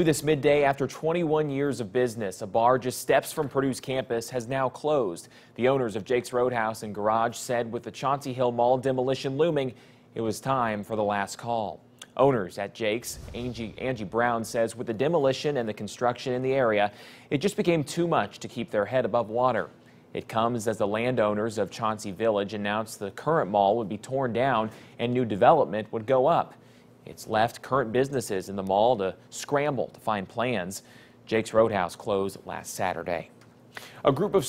New this midday after 21 years of business, a bar just steps from Purdue's campus has now closed. The owners of Jake's Roadhouse and Garage said with the Chauncey Hill Mall demolition looming, it was time for the last call. Owners at Jake's, Angie, Angie Brown says with the demolition and the construction in the area, it just became too much to keep their head above water. It comes as the landowners of Chauncey Village announced the current mall would be torn down and new development would go up. It's left current businesses in the mall to scramble to find plans. Jake's Roadhouse closed last Saturday. A group of